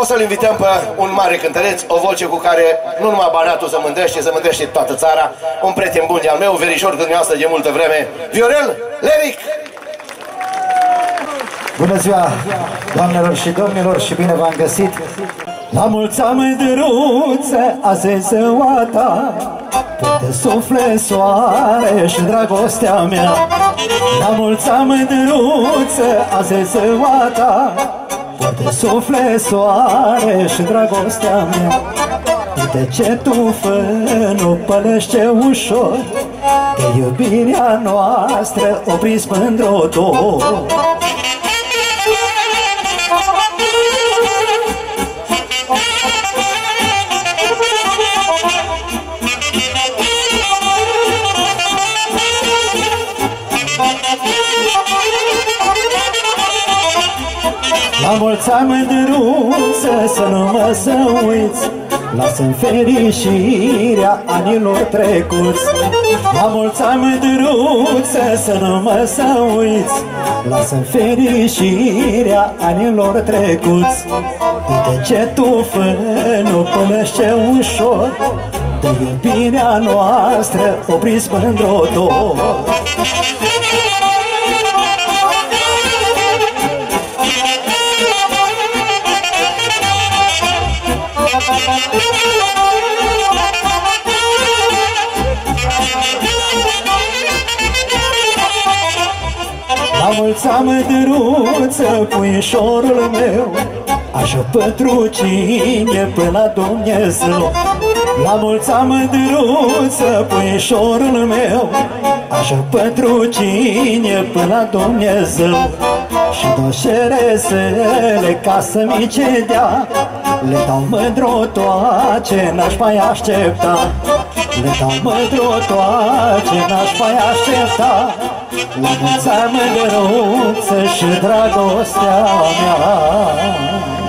O să-l invităm pe un mare cântăreț, o voce cu care nu numai Banatul se mândrește, se mândrește toată țara, un prieten bun de al meu, verișor cu dumneavoastră de multă vreme, Viorel Leric! Bună ziua, doamnelor și domnilor, și bine v-am găsit! La mulți ani drăuță, azi e ziua ta De sufle soare și dragostea mea La mulți ani drăuță, azi e ziua ta De sufle soare și dragostea mea. De ce tu fă nu pălește ușor. De iubirea noastră opriți mândro La mulți ani drăguță să nu mă să uiți Lasă-mi fericirea anilor trecuți. La mulți ani drăguță să nu mă să uiți Lasă-mi fericirea anilor trecuți. De ce tu fă nu pălește ușor. De iubirea noastră opriți mândro tot La mulți ani drăguță, puișorul meu. Așa pentru cine până la Dumnezeu. La mulți ani drăguță, puișorul meu. Așa pentru cine până la Dumnezeu. Și două șerezele ca să mi ce dea Le dau mândru toace, n-aș mai aștepta. Le dau mândru toace, n-aș mai aștepta La mulți ani drăguță și dragostea mea